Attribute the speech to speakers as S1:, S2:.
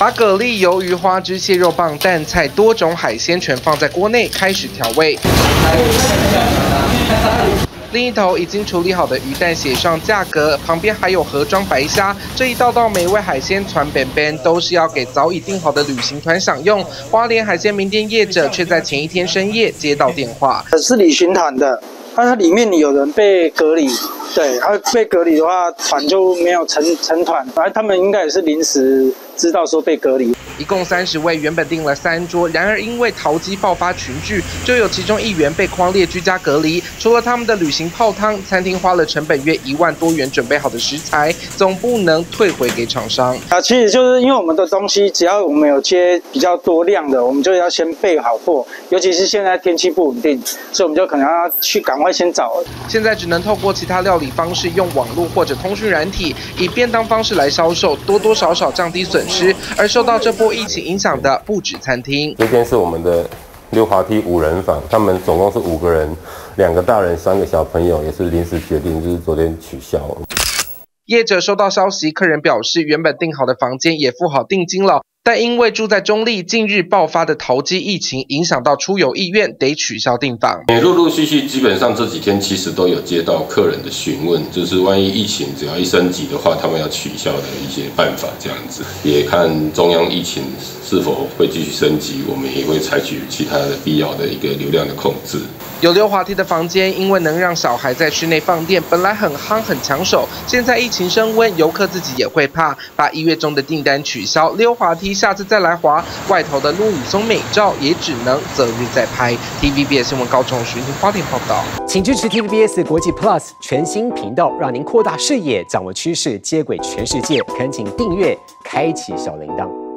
S1: 把蛤蜊、鱿鱼、花枝、蟹肉棒、蛋菜多种海鲜全放在锅内，开始调味。另一头已经处理好的鱼蛋写上价格，旁边还有盒装白虾，这一道道美味海鲜团本本都是要给早已订好的旅行团享用。花莲海鲜名店业者却在前一天深夜接到电话，
S2: 是旅行团的，那它里面有人被隔离。对，而被隔离的话，团就没有成成团，而他们应该也是临时知道说被隔离。
S1: 一共三十位，原本订了三桌，然而因为淘机爆发群聚，就有其中一员被框列居家隔离。除了他们的旅行泡汤，餐厅花了成本约一万多元准备好的食材，总不能退回给厂商。
S2: 啊，其实就是因为我们的东西，只要我们有接比较多量的，我们就要先备好货。尤其是现在天气不稳定，所以我们就可能要去赶快先找。
S1: 现在只能透过其他料理方式，用网络或者通讯软体，以便当方式来销售，多多少少降低损失。而受到这波疫情影响的不止餐厅，
S3: 这边是我们的溜滑梯五人房，他们总共是五个人，两个大人，三个小朋友，也是临时决定，就是昨天取消。
S1: 业者收到消息，客人表示原本订好的房间也付好定金了。但因为住在中立，近日爆发的淘机疫情影响到出游意愿，得取消订房。
S3: 也陆陆续续，基本上这几天其实都有接到客人的询问，就是万一疫情只要一升级的话，他们要取消的一些办法这样子。也看中央疫情是否会继续升级，我们也会采取其他的必要的一个流量的控制。
S1: 有溜滑梯的房间，因为能让小孩在室内放电，本来很夯很抢手。现在疫情升温，游客自己也会怕，把一月中的订单取消。溜滑梯下次再来滑，外头的陆羽松美照也只能择日再拍。TVBS 新闻高中徐婷花店报道，
S4: 请支持 TVBS 国际 Plus 全新频道，让您扩大视野，掌握趋势，接轨全世界。恳请订阅，开启小铃铛。